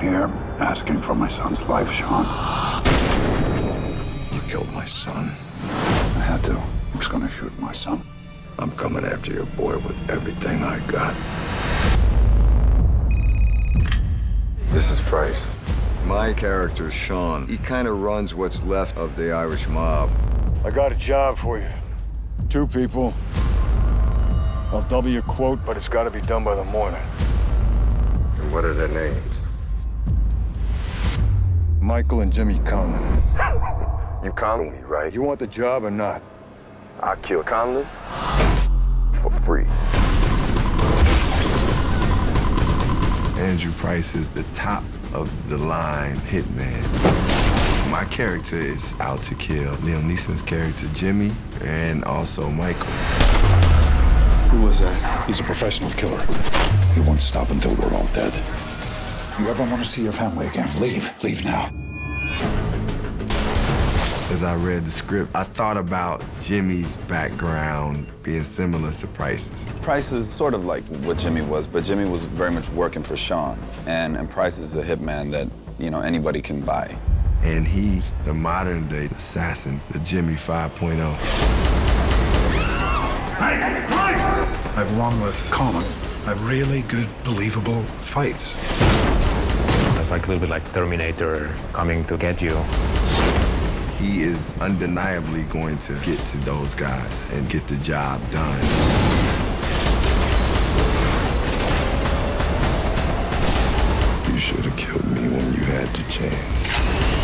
here asking for my son's life, Shawn. You killed my son. I had to. He was gonna shoot my son. I'm coming after your boy with everything I got. This is Price. My character Shawn. He kind of runs what's left of the Irish mob. I got a job for you. Two people. I'll double your quote, but it's got to be done by the morning. And what are their names? Michael and Jimmy Conlon. You con me, right? You want the job or not? I kill Conlon for free. Andrew Price is the top of the line hitman. My character is out to kill Liam Neeson's character, Jimmy, and also Michael. Who was that? He's a professional killer. He won't stop until we're all dead. You ever want to see your family again? Leave. Leave now. As I read the script, I thought about Jimmy's background being similar to Price's. Price is sort of like what Jimmy was, but Jimmy was very much working for Shawn. And, and Price is a hitman that, you know, anybody can buy. And he's the modern day assassin, the Jimmy 5.0. Hey, Price! I've won with Common. Have really good, believable fights. It's like a little bit like Terminator coming to get you he is undeniably going to get to those guys and get the job done. You should have killed me when you had the chance.